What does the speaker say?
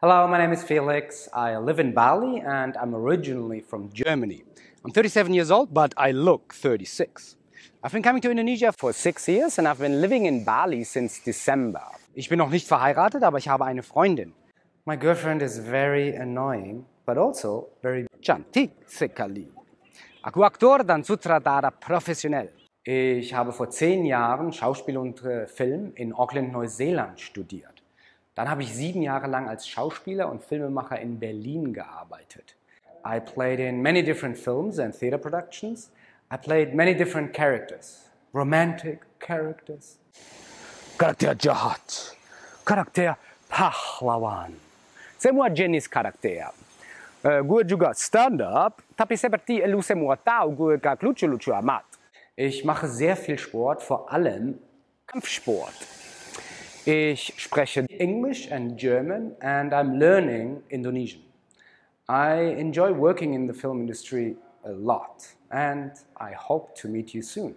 Hello, my name is Felix. I live in Bali and I'm originally from Germany. I'm 37 years old, but I look 36. I've been coming to Indonesia for six years and I've been living in Bali since December. Ich bin noch nicht verheiratet, aber ich habe eine Freundin. My girlfriend is very annoying, but also very cantik. Aku aktor dan sutradara professionell. Ich habe vor zehn Jahren Schauspiel und äh, Film in Auckland, Neuseeland studiert. Dann habe ich sieben Jahre lang als Schauspieler und Filmemacher in Berlin gearbeitet. I played in many different films and theater productions. I played many different characters. Romantic characters. Karakter jahat. Karakter pahlawan. Semua jenis karakter. Uh, gue juga stand-up, tapi seperti lu semua tahu, gue gak lucu-lucu amat. Ich mache sehr viel Sport, vor allem Kampfsport. Ich spreche English and German and I'm learning Indonesian. I enjoy working in the film industry a lot and I hope to meet you soon.